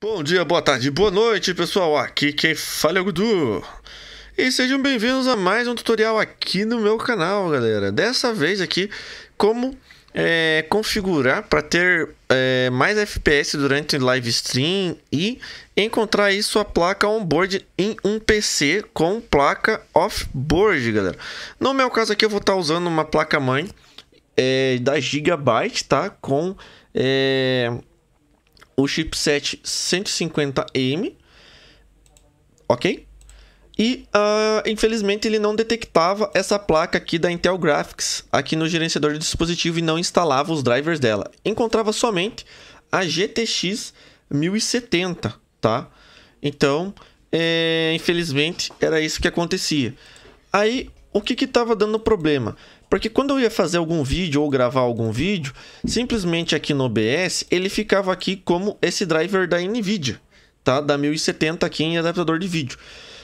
Bom dia, boa tarde, boa noite, pessoal. Aqui quem fala é o Gudu. E sejam bem-vindos a mais um tutorial aqui no meu canal, galera. Dessa vez aqui, como é, configurar para ter é, mais FPS durante live stream e encontrar aí sua placa onboard em um PC com placa off-board, galera. No meu caso aqui, eu vou estar tá usando uma placa-mãe é, da Gigabyte, tá? Com é, o chipset 150M, ok? E uh, infelizmente ele não detectava essa placa aqui da Intel Graphics aqui no gerenciador de dispositivo e não instalava os drivers dela. Encontrava somente a GTX 1070, tá? Então, é, infelizmente era isso que acontecia. Aí, o que estava dando problema? Porque quando eu ia fazer algum vídeo ou gravar algum vídeo, simplesmente aqui no OBS, ele ficava aqui como esse driver da NVIDIA, tá? Da 1070 aqui em adaptador de vídeo.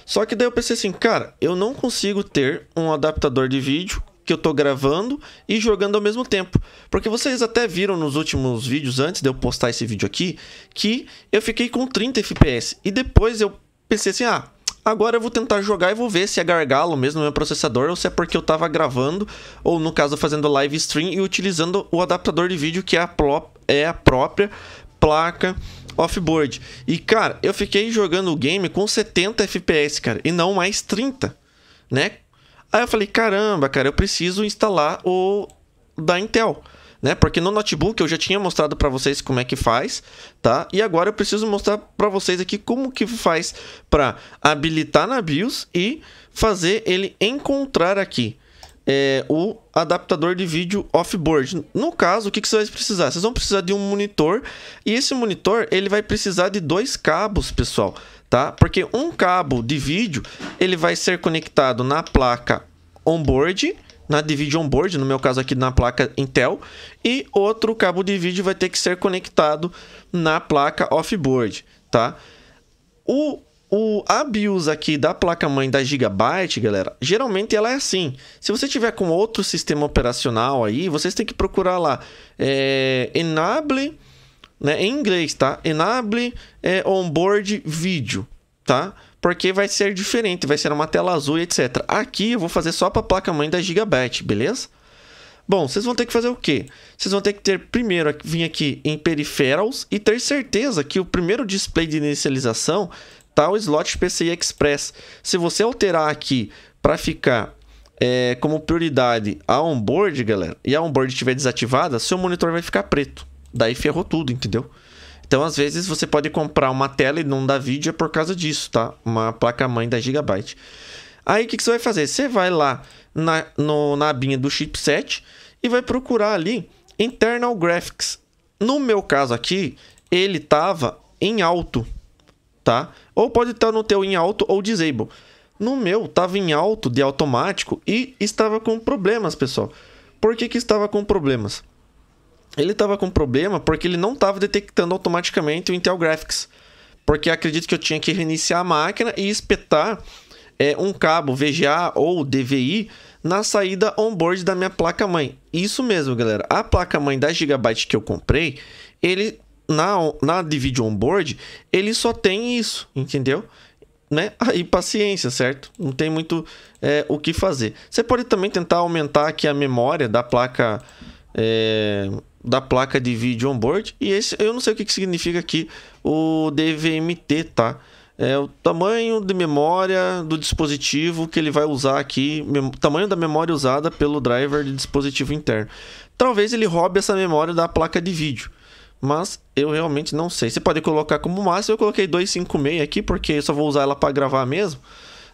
Só que daí eu pensei assim, cara, eu não consigo ter um adaptador de vídeo que eu tô gravando e jogando ao mesmo tempo. Porque vocês até viram nos últimos vídeos, antes de eu postar esse vídeo aqui, que eu fiquei com 30 FPS. E depois eu pensei assim, ah, Agora eu vou tentar jogar e vou ver se é gargalo mesmo no meu processador ou se é porque eu estava gravando, ou no caso fazendo live stream e utilizando o adaptador de vídeo que é a, é a própria placa offboard. E cara, eu fiquei jogando o game com 70 FPS, cara, e não mais 30, né? Aí eu falei, caramba, cara, eu preciso instalar o da Intel né? Porque no notebook eu já tinha mostrado para vocês como é que faz, tá? E agora eu preciso mostrar para vocês aqui como que faz para habilitar na BIOS e fazer ele encontrar aqui é, o adaptador de vídeo offboard. No caso, o que, que vocês vão precisar? Vocês vão precisar de um monitor e esse monitor ele vai precisar de dois cabos, pessoal, tá? Porque um cabo de vídeo ele vai ser conectado na placa onboard na de onboard, no meu caso aqui na placa Intel, e outro cabo de vídeo vai ter que ser conectado na placa offboard, tá? O, o, a BIOS aqui da placa-mãe da Gigabyte, galera, geralmente ela é assim. Se você tiver com outro sistema operacional aí, vocês têm que procurar lá é, Enable, né, em inglês, tá? Enable é, Onboard Video, tá? Porque vai ser diferente, vai ser uma tela azul e etc. Aqui eu vou fazer só para a placa-mãe da Gigabyte, beleza? Bom, vocês vão ter que fazer o quê? Vocês vão ter que ter primeiro vir aqui em Peripherals e ter certeza que o primeiro display de inicialização tá o slot PCI Express. Se você alterar aqui para ficar é, como prioridade a onboard, galera, e a onboard estiver desativada, seu monitor vai ficar preto. Daí ferrou tudo, entendeu? Então, às vezes, você pode comprar uma tela e não dar vídeo é por causa disso, tá? Uma placa-mãe da Gigabyte. Aí, o que, que, você vai fazer? Você vai lá na, no, na abinha do chipset e vai procurar ali Internal Graphics. No meu caso aqui, ele estava em alto, tá? Ou pode estar no teu em alto ou disable. No meu, estava em alto de automático e estava com problemas, pessoal. Por que, que estava com problemas? Ele estava com problema porque ele não estava detectando automaticamente o Intel Graphics. Porque acredito que eu tinha que reiniciar a máquina e espetar é, um cabo VGA ou DVI na saída onboard da minha placa-mãe. Isso mesmo, galera. A placa-mãe da Gigabyte que eu comprei, ele na, na vídeo onboard, ele só tem isso, entendeu? Né? Aí paciência, certo? Não tem muito é, o que fazer. Você pode também tentar aumentar aqui a memória da placa é, da placa de vídeo onboard. E esse eu não sei o que, que significa aqui o DVMT, tá? É o tamanho de memória do dispositivo que ele vai usar aqui, tamanho da memória usada pelo driver de dispositivo interno. Talvez ele roube essa memória da placa de vídeo, mas eu realmente não sei. Você pode colocar como máximo, eu coloquei 256 aqui porque eu só vou usar ela para gravar mesmo,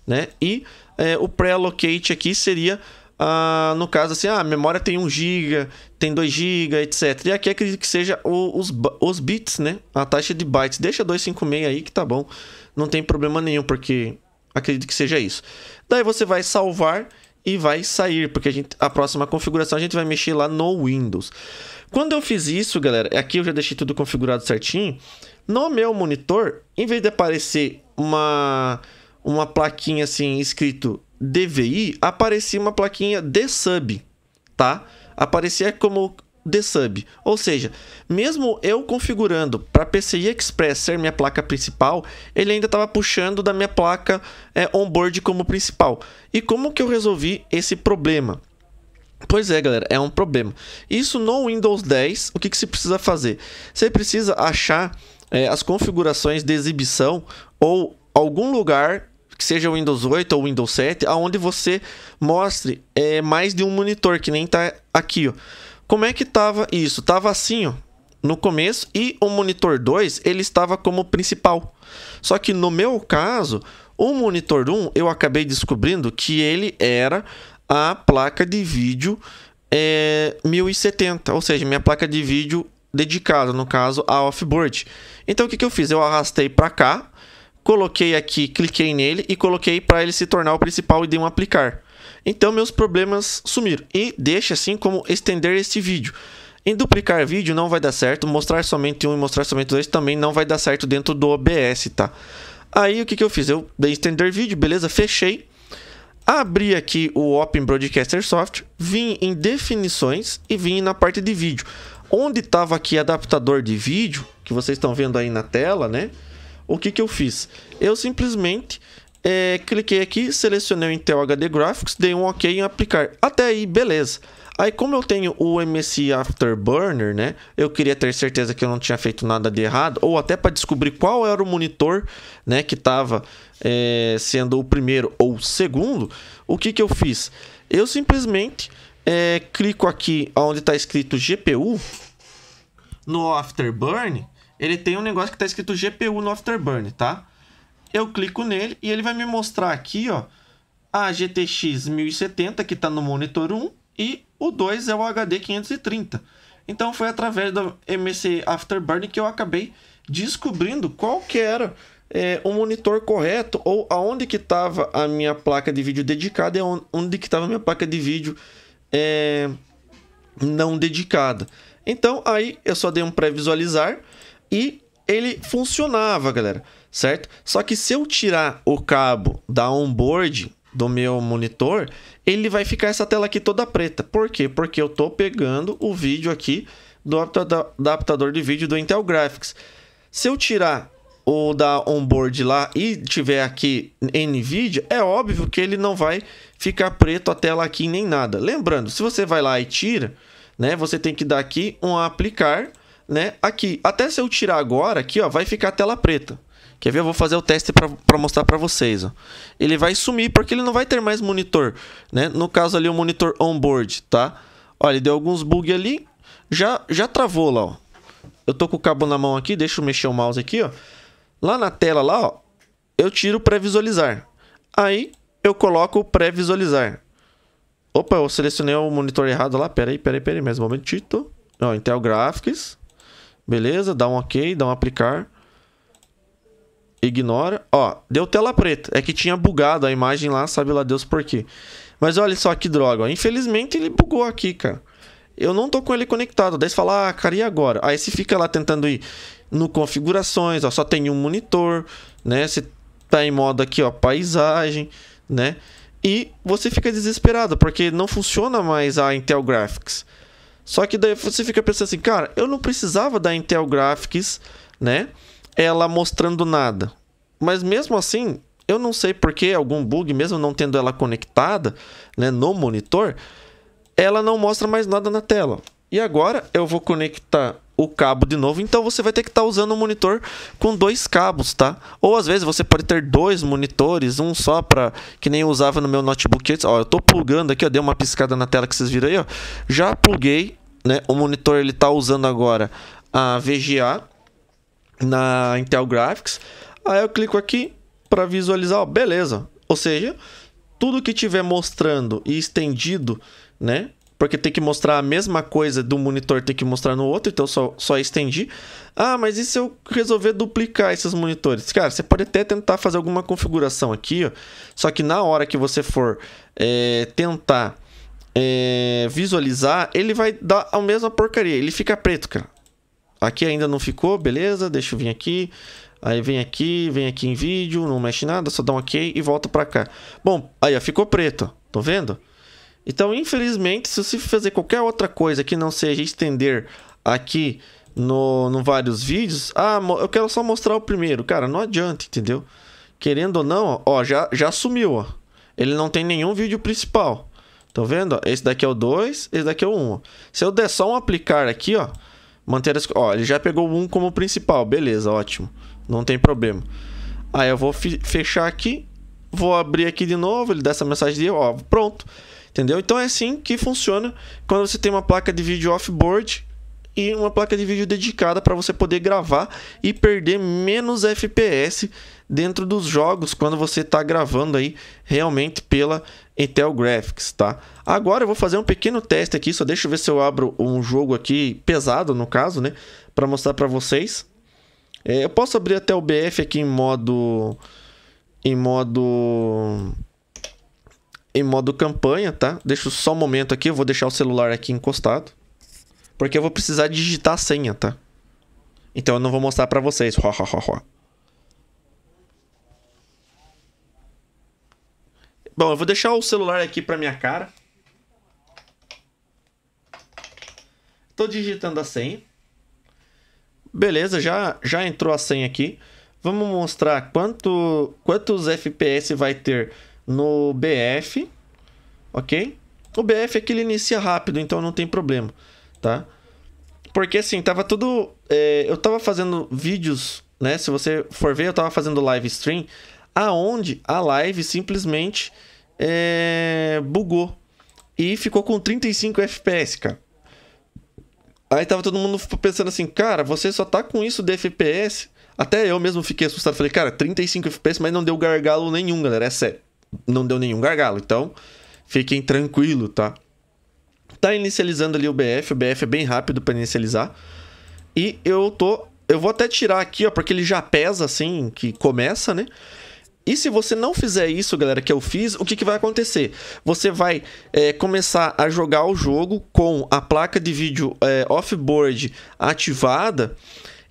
né? E é, o pre-allocate aqui seria ah, no caso assim, ah, a memória tem 1 GB, tem 2 GB, etc. E aqui acredito que seja o, os, os bits, né? A taxa de bytes. Deixa 256 aí que tá bom. Não tem problema nenhum, porque acredito que seja isso. Daí você vai salvar e vai sair, porque a, gente, a próxima configuração a gente vai mexer lá no Windows. Quando eu fiz isso, galera, aqui eu já deixei tudo configurado certinho. No meu monitor, em vez de aparecer uma, uma plaquinha assim escrito DVI, aparecia uma plaquinha de sub, tá? Aparecia como sub. Ou seja, mesmo eu configurando para PCI Express ser minha placa principal, ele ainda estava puxando da minha placa é, onboard como principal. E como que eu resolvi esse problema? Pois é, galera, é um problema. Isso no Windows 10, o que, que se precisa fazer? Você precisa achar é, as configurações de exibição ou algum lugar que seja o Windows 8 ou Windows 7, aonde você mostre é, mais de um monitor, que nem tá aqui, ó. Como é que tava isso? Tava assim, ó, no começo e o monitor 2, ele estava como principal. Só que no meu caso, o monitor 1, eu acabei descobrindo que ele era a placa de vídeo é, 1070, ou seja, minha placa de vídeo dedicada, no caso, a offboard. Então o que, que eu fiz? Eu arrastei para cá, coloquei aqui, cliquei nele e coloquei para ele se tornar o principal e dei um aplicar. Então meus problemas sumiram. E deixa assim como estender este vídeo. Em duplicar vídeo não vai dar certo, mostrar somente um e mostrar somente dois também não vai dar certo dentro do OBS, tá? Aí o que, que eu fiz? Eu dei estender vídeo, beleza? Fechei. Abri aqui o Open Broadcaster Software, vim em definições e vim na parte de vídeo. Onde estava aqui adaptador de vídeo, que vocês estão vendo aí na tela, né? O que, que eu fiz? Eu simplesmente é, cliquei aqui, selecionei o Intel HD Graphics, dei um OK em aplicar. Até aí, beleza. Aí, como eu tenho o MSI Afterburner, né? Eu queria ter certeza que eu não tinha feito nada de errado, ou até para descobrir qual era o monitor, né? Que estava é, sendo o primeiro ou o segundo. O que, que eu fiz? Eu simplesmente é, clico aqui onde está escrito GPU no Afterburn. Ele tem um negócio que está escrito GPU no Afterburn, tá? Eu clico nele e ele vai me mostrar aqui, ó, a GTX 1070 que está no monitor 1 e o 2 é o HD 530. Então foi através do MC Afterburn que eu acabei descobrindo qual que era é, o monitor correto ou aonde que estava a minha placa de vídeo dedicada e onde que estava a minha placa de vídeo é, não dedicada. Então aí eu só dei um pré-visualizar e ele funcionava, galera, certo? Só que se eu tirar o cabo da onboard do meu monitor, ele vai ficar essa tela aqui toda preta. Por quê? Porque eu tô pegando o vídeo aqui do adaptador de vídeo do Intel Graphics. Se eu tirar o da onboard lá e tiver aqui NVIDIA, é óbvio que ele não vai ficar preto a tela aqui nem nada. Lembrando, se você vai lá e tira, né, você tem que dar aqui um aplicar, né, aqui. Até se eu tirar agora, aqui, ó, vai ficar a tela preta. Quer ver? Eu vou fazer o teste para mostrar para vocês. Ó. Ele vai sumir porque ele não vai ter mais monitor. Né? No caso ali, o monitor onboard, tá? Olha, deu alguns bugs ali. Já, já travou lá, ó. Eu tô com o cabo na mão aqui, deixa eu mexer o mouse aqui, ó. Lá na tela, lá, ó, eu tiro pré-visualizar. Aí, eu coloco pré-visualizar. Opa, eu selecionei o monitor errado lá. Pera aí, pera aí, pera aí, mais um momentito. Ó, Intel Graphics. Beleza, dá um OK, dá um aplicar. Ignora. Ó, deu tela preta. É que tinha bugado a imagem lá, sabe lá Deus por quê. Mas olha só que droga. Ó. Infelizmente ele bugou aqui, cara. Eu não tô com ele conectado. Daí você fala, ah, cara, e agora? Aí você fica lá tentando ir no configurações, ó, só tem um monitor, né? Você tá em modo aqui, ó, paisagem, né? E você fica desesperado, porque não funciona mais a Intel Graphics. Só que daí você fica pensando assim, cara, eu não precisava da Intel Graphics, né? ela mostrando nada. Mas mesmo assim, eu não sei porque algum bug, mesmo não tendo ela conectada né, no monitor, ela não mostra mais nada na tela. E agora eu vou conectar o cabo de novo, então você vai ter que estar tá usando um monitor com dois cabos, tá? Ou às vezes você pode ter dois monitores, um só para que nem eu usava no meu notebook. Ó, eu tô plugando aqui, ó, dei uma piscada na tela que vocês viram aí, ó. Já pluguei, né? O monitor ele tá usando agora a VGA na Intel Graphics. Aí eu clico aqui para visualizar, ó, beleza. Ou seja, tudo que tiver mostrando e estendido, né? Porque tem que mostrar a mesma coisa do monitor, tem que mostrar no outro, então só, só estendi. Ah, mas e se eu resolver duplicar esses monitores? Cara, você pode até tentar fazer alguma configuração aqui, ó. Só que na hora que você for é, tentar é, visualizar, ele vai dar a mesma porcaria. Ele fica preto, cara. Aqui ainda não ficou, beleza? Deixa eu vir aqui. Aí vem aqui, vem aqui em vídeo, não mexe nada, só dá um OK e volta para cá. Bom, aí ó, ficou preto. Tô vendo? Então, infelizmente, se você fazer qualquer outra coisa que não seja estender aqui no, no vários vídeos, ah, eu quero só mostrar o primeiro. Cara, não adianta, entendeu? Querendo ou não, ó, já, já sumiu, ó. Ele não tem nenhum vídeo principal. Tá vendo? Esse daqui é o 2, esse daqui é o 1. Um. Se eu der só um aplicar aqui, ó, manter as... Ó, ele já pegou o 1 como principal. Beleza, ótimo. Não tem problema. Aí eu vou fechar aqui, vou abrir aqui de novo, ele dá essa mensagem de, ó, pronto. Entendeu? Então é assim que funciona quando você tem uma placa de vídeo off-board e uma placa de vídeo dedicada para você poder gravar e perder menos FPS dentro dos jogos quando você está gravando aí realmente pela Intel Graphics, tá? Agora eu vou fazer um pequeno teste aqui, só deixa eu ver se eu abro um jogo aqui pesado no caso, né, para mostrar para vocês. É, eu posso abrir até o BF aqui em modo em modo em modo campanha, tá? Deixa só um momento aqui, eu vou deixar o celular aqui encostado. Porque eu vou precisar digitar a senha, tá? Então eu não vou mostrar pra vocês. Bom, eu vou deixar o celular aqui pra minha cara. Tô digitando a senha. Beleza, já, já entrou a senha aqui. Vamos mostrar quanto, quantos FPS vai ter no BF, ok? O BF é que ele inicia rápido, então não tem problema tá? Porque assim, tava tudo. É, eu tava fazendo vídeos, né? Se você for ver, eu tava fazendo live stream, aonde a live simplesmente é, bugou. E ficou com 35 FPS, cara. Aí tava todo mundo pensando assim, cara, você só tá com isso de FPS. Até eu mesmo fiquei assustado. Falei, cara, 35 FPS, mas não deu gargalo nenhum, galera. É sério. Não deu nenhum gargalo. Então, fiquem tranquilo, tá? Tá inicializando ali o BF, o BF é bem rápido para inicializar. E eu tô, eu vou até tirar aqui, ó, porque ele já pesa assim que começa, né? E se você não fizer isso, galera, que eu fiz, o que, que vai acontecer? Você vai é, começar a jogar o jogo com a placa de vídeo é, off-board ativada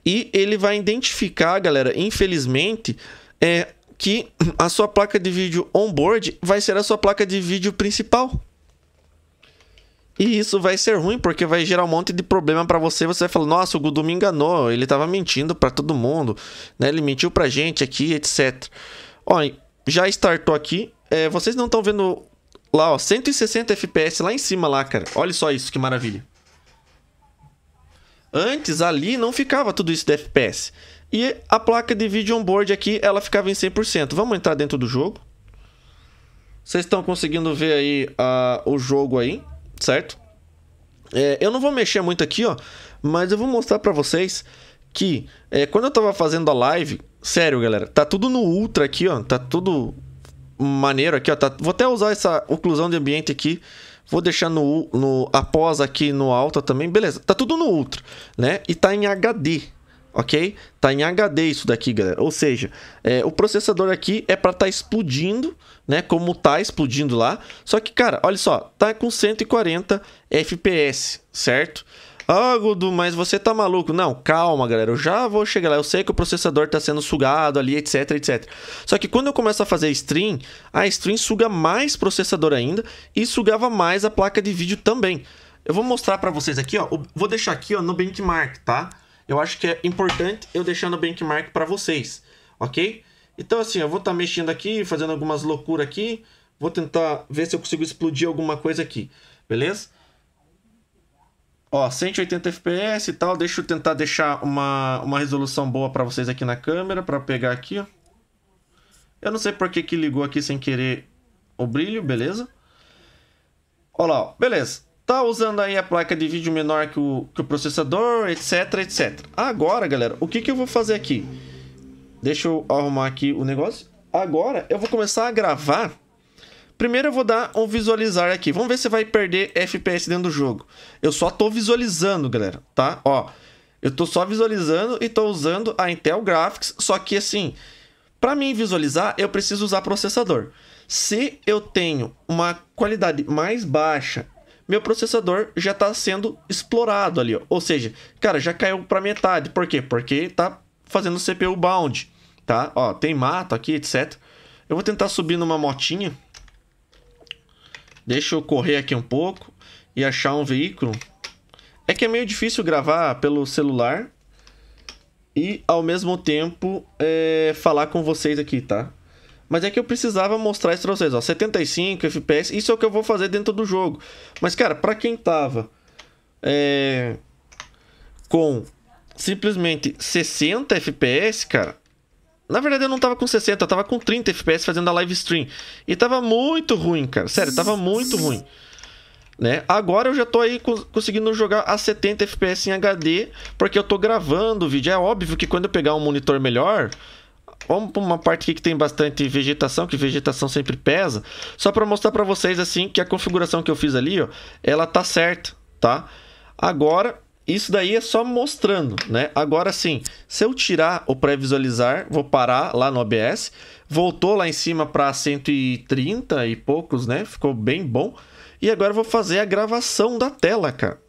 e ele vai identificar, galera, infelizmente, é, que a sua placa de vídeo on-board vai ser a sua placa de vídeo principal. E isso vai ser ruim porque vai gerar um monte de problema para você. Você vai falar: "Nossa, o Gudu me enganou, ele tava mentindo para todo mundo, né? Ele mentiu pra gente aqui, etc". Ó, já startou aqui. É, vocês não estão vendo lá, ó, 160 FPS lá em cima lá, cara. Olha só isso, que maravilha. Antes ali não ficava tudo isso de FPS. E a placa de vídeo onboard aqui, ela ficava em 100%. Vamos entrar dentro do jogo. Vocês estão conseguindo ver aí uh, o jogo aí certo? É, eu não vou mexer muito aqui, ó, mas eu vou mostrar para vocês que é, quando eu tava fazendo a live, sério, galera, tá tudo no ultra aqui, ó, tá tudo maneiro aqui, ó, tá, vou até usar essa oclusão de ambiente aqui, vou deixar no, no após aqui no alta também, beleza, tá tudo no ultra, né, e tá em HD, ok? Tá em HD isso daqui, galera. Ou seja, é, o processador aqui é para tá explodindo, né? Como tá explodindo lá. Só que, cara, olha só, tá com 140 FPS, certo? Ah, Gudu, mas você tá maluco? Não, calma, galera. Eu já vou chegar lá. Eu sei que o processador tá sendo sugado ali, etc, etc. Só que quando eu começo a fazer stream, a stream suga mais processador ainda e sugava mais a placa de vídeo também. Eu vou mostrar para vocês aqui, ó. Vou deixar aqui, ó, no benchmark, tá? eu acho que é importante eu deixar no benchmark para vocês, ok? Então assim, eu vou estar tá mexendo aqui, fazendo algumas loucuras aqui, vou tentar ver se eu consigo explodir alguma coisa aqui, beleza? Ó, 180 fps e tal, deixa eu tentar deixar uma, uma resolução boa para vocês aqui na câmera, para pegar aqui, ó. Eu não sei por que que ligou aqui sem querer o brilho, beleza? Olha lá, ó, beleza tá usando aí a placa de vídeo menor que o, que o processador, etc, etc. Agora, galera, o que, que eu vou fazer aqui? Deixa eu arrumar aqui o negócio. Agora, eu vou começar a gravar. Primeiro eu vou dar um visualizar aqui. Vamos ver se vai perder FPS dentro do jogo. Eu só tô visualizando, galera, tá? Ó, eu tô só visualizando e tô usando a Intel Graphics, só que assim, para mim visualizar, eu preciso usar processador. Se eu tenho uma qualidade mais baixa meu processador já está sendo explorado ali, ó. Ou seja, cara, já caiu para metade. Por quê? Porque tá fazendo CPU bound, tá? Ó, tem mato aqui, etc. Eu vou tentar subir numa motinha. Deixa eu correr aqui um pouco e achar um veículo. É que é meio difícil gravar pelo celular e ao mesmo tempo é, falar com vocês aqui, tá? Mas é que eu precisava mostrar isso pra vocês, ó. 75 FPS, isso é o que eu vou fazer dentro do jogo. Mas, cara, pra quem tava é, com simplesmente 60 FPS, cara. Na verdade, eu não tava com 60, eu tava com 30 FPS fazendo a live stream. E tava muito ruim, cara. Sério, tava muito ruim. Né? Agora eu já tô aí conseguindo jogar a 70 FPS em HD, porque eu tô gravando o vídeo. É óbvio que quando eu pegar um monitor melhor, vamos para uma parte aqui que tem bastante vegetação, que vegetação sempre pesa, só para mostrar para vocês assim que a configuração que eu fiz ali, ó, ela tá certa, tá? Agora isso daí é só mostrando, né? Agora sim, se eu tirar o pré-visualizar, vou parar lá no OBS, voltou lá em cima para 130 e poucos, né? Ficou bem bom. E agora eu vou fazer a gravação da tela, cara.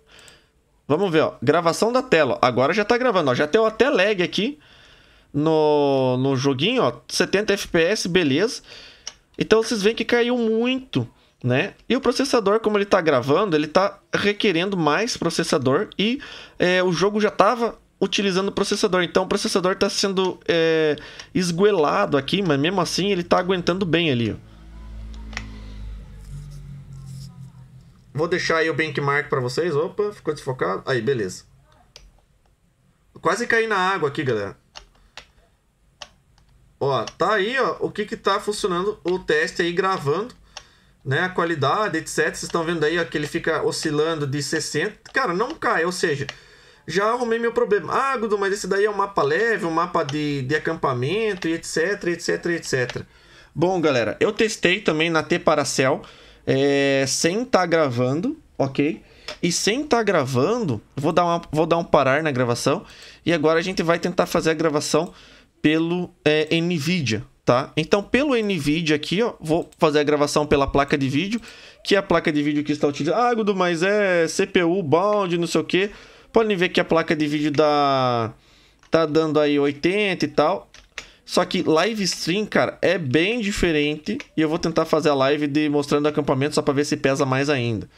Vamos ver, ó. Gravação da tela. Agora já tá gravando, ó. Já tem até lag aqui no, no joguinho, ó. 70 FPS, beleza. Então vocês veem que caiu muito né? E o processador, como ele está gravando, ele está requerendo mais processador e é, o jogo já estava utilizando o processador. Então o processador está sendo é, esguelado aqui, mas mesmo assim ele está aguentando bem ali. Ó. Vou deixar aí o benchmark para vocês. Opa, ficou desfocado. Aí, beleza. Quase caí na água aqui, galera. Ó, tá aí, ó, o que que tá funcionando o teste aí gravando né? A qualidade, etc. Vocês estão vendo aí ó, que ele fica oscilando de 60. Cara, não cai, ou seja, já arrumei meu problema. Ah, Gudu, mas esse daí é um mapa leve, um mapa de, de acampamento e etc, etc, etc. Bom, galera, eu testei também na T-Paracel é, sem estar tá gravando, ok? E sem estar tá gravando, vou dar, uma, vou dar um parar na gravação. E agora a gente vai tentar fazer a gravação pelo é, NVIDIA, tá? Então, pelo NVIDIA aqui, ó, vou fazer a gravação pela placa de vídeo, que é a placa de vídeo que está utilizando. Ah, Gudu, mas é CPU, bound, não sei o que. Podem ver que a placa de vídeo dá... tá dando aí 80 e tal. Só que live stream, cara, é bem diferente. E eu vou tentar fazer a live de mostrando acampamento só para ver se pesa mais ainda.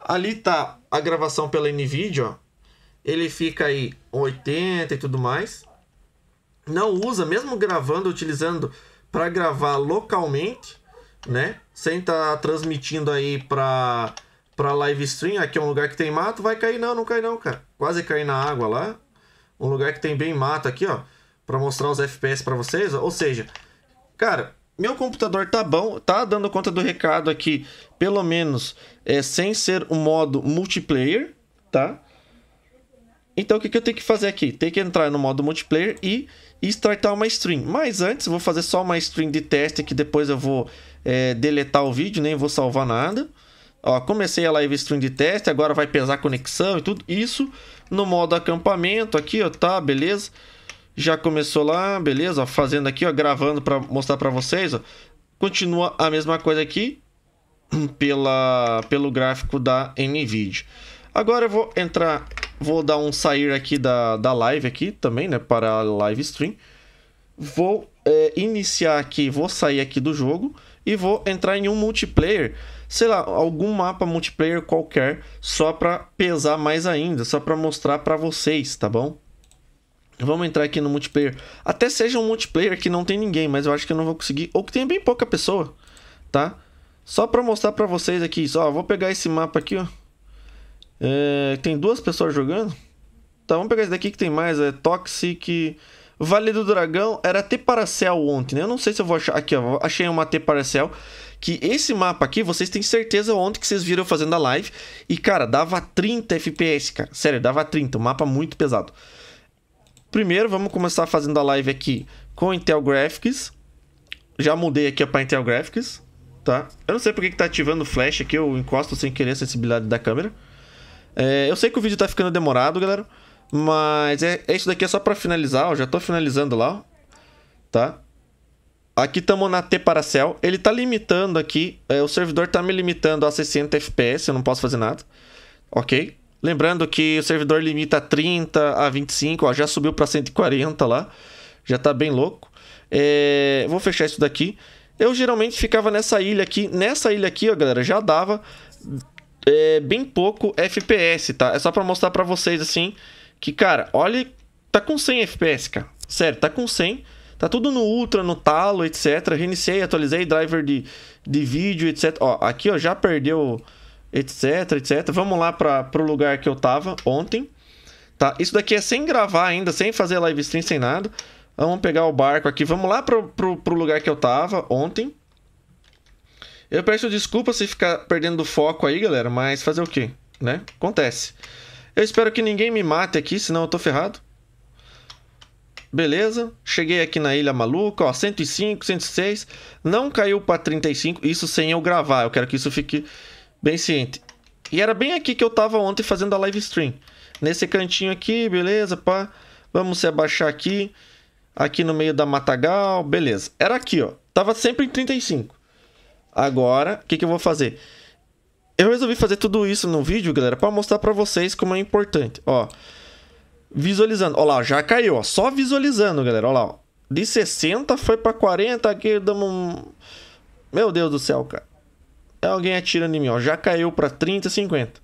Ali tá a gravação pela NVIDIA, ó. Ele fica aí 80 e tudo mais não usa, mesmo gravando, utilizando para gravar localmente, né? Sem estar tá transmitindo aí para para live stream, aqui é um lugar que tem mato, vai cair não, não cai não, cara. Quase cair na água lá. Um lugar que tem bem mato aqui, ó, para mostrar os FPS para vocês, ou seja, cara, meu computador tá bom, tá dando conta do recado aqui, pelo menos é sem ser o modo multiplayer, tá? Então o que, que eu tenho que fazer aqui? Tem que entrar no modo multiplayer e e startar uma stream. Mas antes, eu vou fazer só uma stream de teste que depois eu vou é, deletar o vídeo, nem vou salvar nada. Ó, comecei a live stream de teste, agora vai pesar conexão e tudo. Isso no modo acampamento aqui, ó, tá, beleza? Já começou lá, beleza? Ó, fazendo aqui, ó, gravando para mostrar para vocês, ó. Continua a mesma coisa aqui pela, pelo gráfico da NVIDIA. Agora eu vou entrar Vou dar um sair aqui da, da live aqui também, né? Para a live stream. Vou é, iniciar aqui, vou sair aqui do jogo e vou entrar em um multiplayer. Sei lá, algum mapa multiplayer qualquer, só para pesar mais ainda, só para mostrar para vocês, tá bom? Vamos entrar aqui no multiplayer. Até seja um multiplayer que não tem ninguém, mas eu acho que eu não vou conseguir. Ou que tenha bem pouca pessoa, tá? Só para mostrar para vocês aqui. Só, vou pegar esse mapa aqui, ó. É, tem duas pessoas jogando. Tá, vamos pegar esse daqui que tem mais. É Toxic. Vale do Dragão era T Paracel ontem, né? Eu não sei se eu vou achar. Aqui, ó. Achei uma T Paracel. Que esse mapa aqui, vocês têm certeza ontem que vocês viram fazendo a live. E, cara, dava 30 FPS, cara. Sério, dava 30. Um mapa muito pesado. Primeiro, vamos começar fazendo a live aqui com Intel Graphics. Já mudei aqui para Intel Graphics, tá? Eu não sei porque que tá ativando o flash aqui. Eu encosto sem querer a sensibilidade da câmera. É, eu sei que o vídeo tá ficando demorado, galera. Mas é, é isso daqui é só pra finalizar, ó. Já tô finalizando lá, ó. Tá? Aqui estamos na T Paracel. Ele tá limitando aqui. É, o servidor tá me limitando a 60 FPS. Eu não posso fazer nada. Ok? Lembrando que o servidor limita a 30 a 25. Ó, já subiu para 140 lá. Já tá bem louco. É, vou fechar isso daqui. eu geralmente ficava nessa ilha aqui. Nessa ilha aqui, ó, galera, já dava é, bem pouco FPS, tá? É só pra mostrar pra vocês, assim, que, cara, olha, tá com 100 FPS, cara. Sério, tá com 100. Tá tudo no Ultra, no talo, etc. Reiniciei, atualizei driver de, de vídeo, etc. Ó, aqui, ó, já perdeu, etc, etc. Vamos lá para pro lugar que eu tava ontem. Tá? Isso daqui é sem gravar ainda, sem fazer live stream, sem nada. Vamos pegar o barco aqui. Vamos lá pro, pro, pro lugar que eu tava ontem. Eu peço desculpa se ficar perdendo foco aí, galera, mas fazer o quê? Né? Acontece. Eu espero que ninguém me mate aqui, senão eu tô ferrado. Beleza, cheguei aqui na Ilha Maluca, ó, 105, 106, não caiu para 35, isso sem eu gravar, eu quero que isso fique bem ciente. E era bem aqui que eu tava ontem fazendo a live stream. Nesse cantinho aqui, beleza, pá. Vamos se abaixar aqui, aqui no meio da matagal, beleza. Era aqui, ó, tava sempre em 35. Agora, o que que eu vou fazer? Eu resolvi fazer tudo isso no vídeo, galera, para mostrar para vocês como é importante, ó. Visualizando. Olha lá, já caiu, ó. Só visualizando, galera. Olha lá, ó. De 60 foi para 40. Aqui damos um... Meu Deus do céu, cara. Alguém atirando em mim, ó. Já caiu para 30, 50.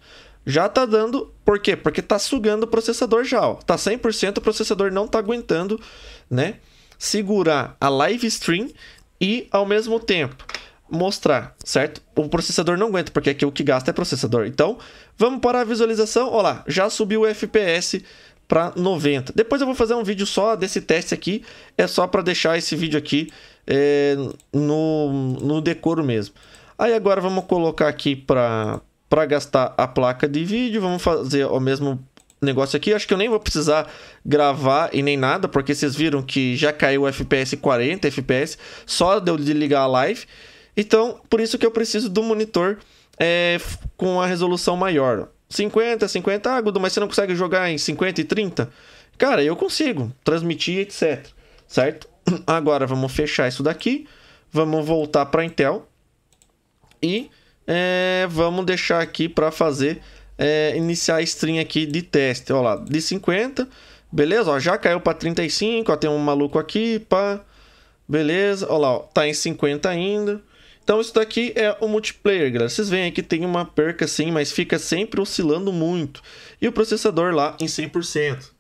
Já tá dando... Por quê? Porque tá sugando o processador já, ó. Tá 100%, o processador não tá aguentando, né? Segurar a live stream e, ao mesmo tempo, mostrar, certo? O processador não aguenta, porque aqui o que gasta é processador. Então, vamos para a visualização. Olha lá, já subiu o FPS para 90. Depois eu vou fazer um vídeo só desse teste aqui. É só para deixar esse vídeo aqui é, no, no decoro mesmo. Aí agora vamos colocar aqui para gastar a placa de vídeo. Vamos fazer o mesmo negócio aqui. Acho que eu nem vou precisar gravar e nem nada, porque vocês viram que já caiu o FPS 40 FPS só de eu ligar a live. Então, por isso que eu preciso do monitor é, com a resolução maior. 50, 50, ah, Gudo, mas você não consegue jogar em 50 e 30? Cara, eu consigo transmitir, etc. Certo? Agora vamos fechar isso daqui. Vamos voltar para Intel. E é, vamos deixar aqui para fazer é, iniciar a stream aqui de teste. Olha lá, de 50. Beleza, ó, já caiu para 35. Ó, tem um maluco aqui, pá. Beleza, olha lá, ó, tá em 50 ainda. Então isso daqui é o multiplayer, galera. Vocês veem que tem uma perca sim, mas fica sempre oscilando muito. E o processador lá em 100%,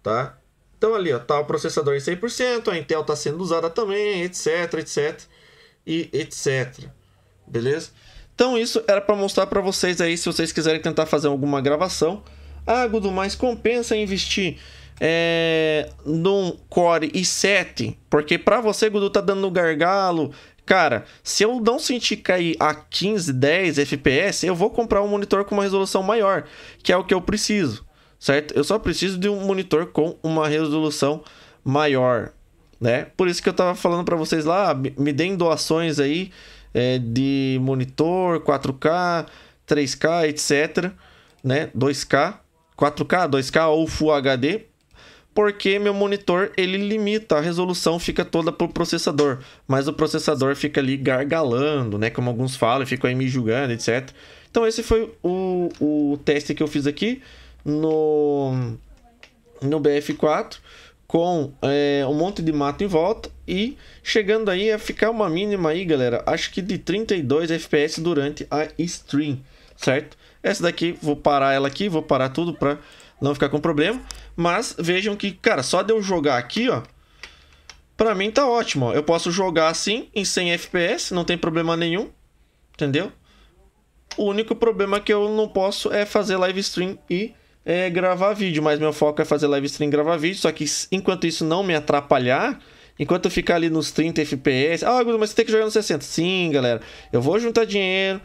tá? Então ali, ó, tá o processador em 100%, a Intel tá sendo usada também, etc, etc e etc. Beleza? Então isso era para mostrar para vocês aí, se vocês quiserem tentar fazer alguma gravação. Ah, Gudo, mas compensa investir é, num Core i7, porque para você, Gudu, tá dando gargalo, Cara, se eu não sentir cair a 15, 10 FPS, eu vou comprar um monitor com uma resolução maior, que é o que eu preciso, certo? Eu só preciso de um monitor com uma resolução maior, né? Por isso que eu tava falando para vocês lá, me deem doações aí é, de monitor 4K, 3K, etc, né? 2K, 4K, 2K ou Full HD porque meu monitor ele limita a resolução fica toda pro processador, mas o processador fica ali gargalando, né, como alguns falam, fica aí me julgando, etc. Então esse foi o, o teste que eu fiz aqui no no BF4 com é, um monte de mato em volta e chegando aí a ficar uma mínima aí, galera, acho que de 32 FPS durante a stream, certo? Essa daqui, vou parar ela aqui, vou parar tudo para não ficar com problema. Mas vejam que, cara, só de eu jogar aqui, ó, pra mim tá ótimo, ó. Eu posso jogar assim, em 100 FPS, não tem problema nenhum, entendeu? O único problema que eu não posso é fazer live stream e é, gravar vídeo, mas meu foco é fazer live stream e gravar vídeo, só que enquanto isso não me atrapalhar, enquanto eu ficar ali nos 30 FPS, ah, mas você tem que jogar nos 60. Sim, galera, eu vou juntar dinheiro,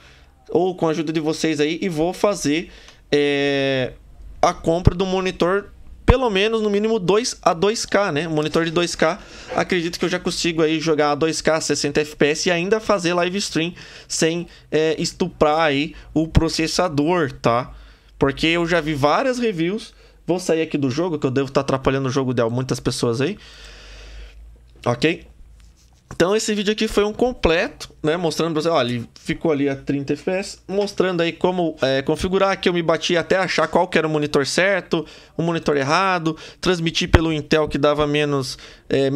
ou com a ajuda de vocês aí, e vou fazer é, a compra do monitor pelo menos no mínimo 2 a 2K, né? Monitor de 2K. Acredito que eu já consigo aí jogar a 2K 60 FPS e ainda fazer live stream sem é, estuprar aí o processador, tá? Porque eu já vi várias reviews. Vou sair aqui do jogo, que eu devo estar atrapalhando o jogo de muitas pessoas aí. Ok? Então esse vídeo aqui foi um completo, né? Mostrando pra você, olha, ele ficou ali a 30 FPS, mostrando aí como é, configurar, que eu me bati até achar qual que era o monitor certo, o monitor errado, transmitir pelo Intel que dava menos... É,